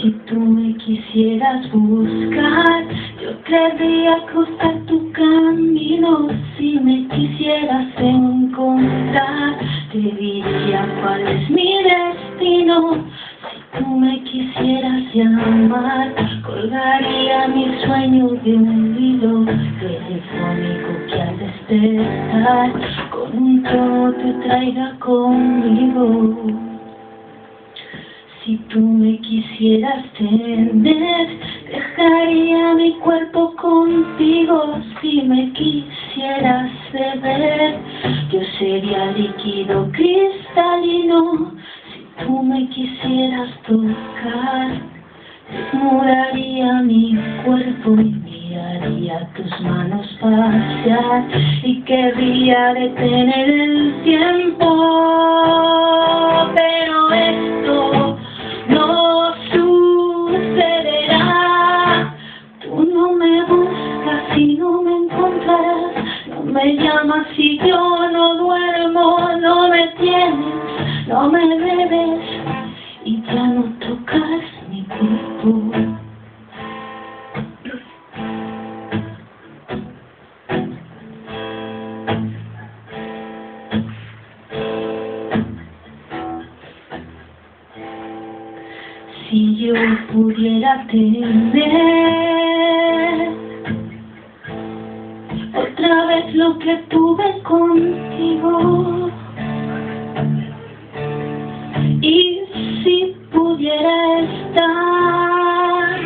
Si tú me quisieras buscar, yo querría cruzar tu camino. Si me quisieras encontrar, te diría cuál es mi destino. Si tú me quisieras llamar, colgaría mi sueño de un hilo telefónico que al despertar con un tono te traiga conmigo. Si tú me quisieras tener, dejaría mi cuerpo contigo. Si me quisieras beber, yo sería líquido cristalino. Tú me quisieras tocar, desnudaría mi cuerpo y miraría tus manos pasear y querría detener el tiempo. Pero esto no sucederá. Tú no me buscas y no me encontrarás. No me llamas si yo no me bebes y ya no tocas mi cuerpo. Si yo pudiera tener otra vez lo que tuve contigo pudiera estar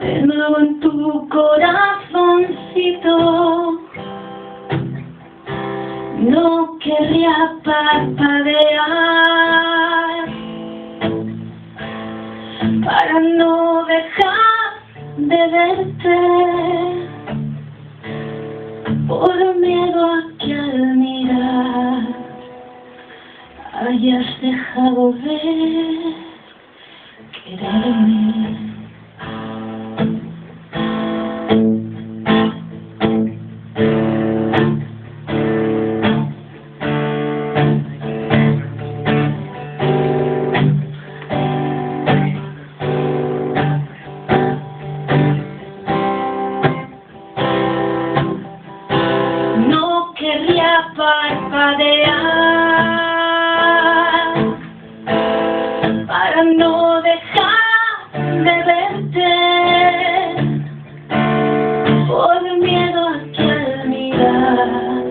de nuevo en tu corazoncito. No querría parpadear para no dejar de verte por miedo a hayas dejado de quererme. No querría parpadear ah,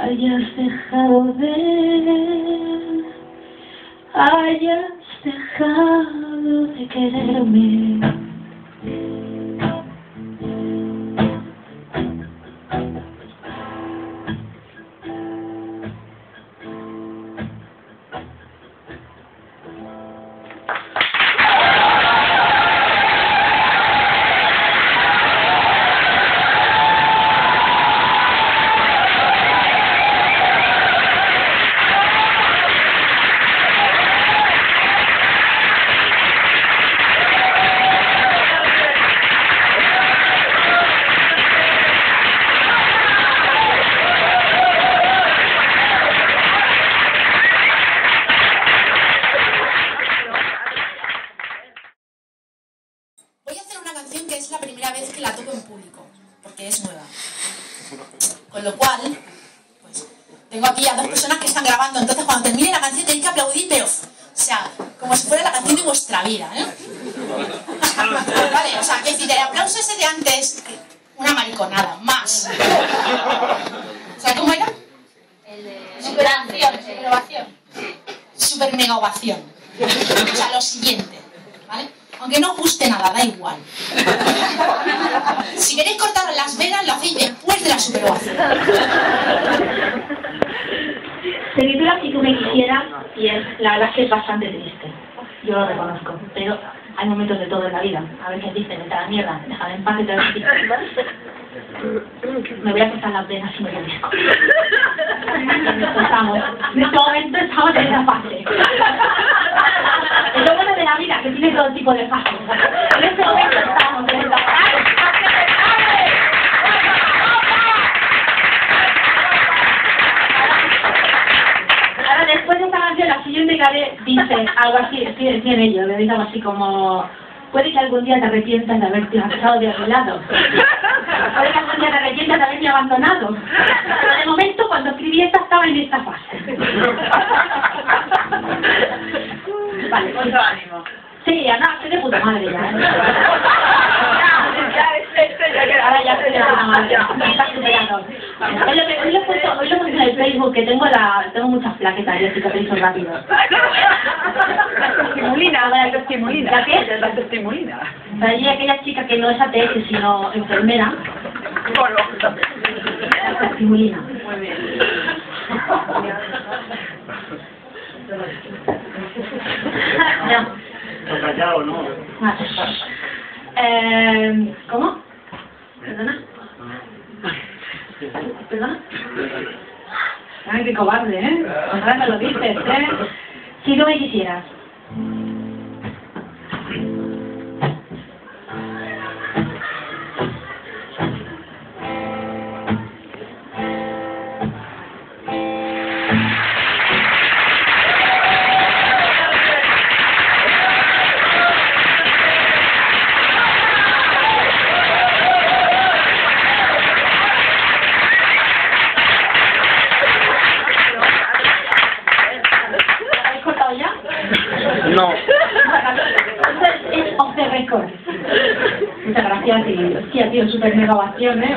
hayas dejado de hayas dejado de quererme. Es la primera vez que la toco en público, porque es nueva. Con lo cual, pues, tengo aquí a dos personas que están grabando, entonces cuando termine la canción tenéis que aplaudir, pero, o sea, como si fuera la canción de vuestra vida, ¿eh? vale, o sea, que decir, el aplauso ese de antes, una mariconada, más. O sea, ¿cómo era? Superación, superación. Super mega ovación. O sea, lo siguiente, ¿vale? Aunque no os guste nada, da igual. Si queréis cortaros las venas, lo hacéis después de la superovación. Se titula Si tú me quisieras y es, la verdad es que es bastante triste. Yo lo reconozco, pero hay momentos de todo en la vida. A veces dices, vete a la mierda, déjame en paz y te voy a decir, Me voy a cortar las venas y me lo esto estamos. En este momento estamos en esa fase. Es lo bueno de tiene todo tipo de fases. En este momento estamos en esta. Ahora, después de esta canción, la siguiente que haré dice algo así, sí, tiene ello, le dice algo así como... Puede que algún día te arrepientas de haberte marchado de mi lado. Puede que algún día te arrepientas de haberme abandonado. Pero de momento, cuando escribí esta, estaba en esta fase. Vale, Mucho ánimo. Sí, Ana, estoy de puta madre ya. ¿eh? Ya, este, este ya queda. Ahora ya estoy de puta madre. Me está superando. Hoy lo, que- hoy lo he puesto, hoy lo he puesto en el Facebook, que tengo la, tengo muchas plaquetas y así que te rápido. La estimulina, la estimulina. ¿La qué? La estimulina. Allí aquella chica que no es ATS, sino enfermera, la estimulina. Muy bien. Ya. Está callado, ¿no? Ah. Eh, ¿Cómo? ¿Perdona? ¿Perdona? Ay, qué cobarde, ¿eh? Ahora me lo dices, ¿eh? Si no me quisieras. Muchas gracias y hostia, tío, súper mega ovación, ¿eh?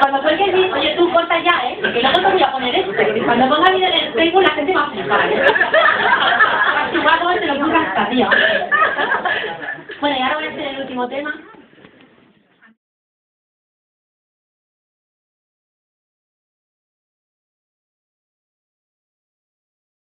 Cuando el vídeo, oye, tú corta ya, ¿eh? Que luego te voy a poner esto. Y cuando ponga vídeo en el Facebook la gente va a flipar, ¿eh? Igual como se lo ponga hasta, tío. Bueno, y ahora voy a hacer el último tema.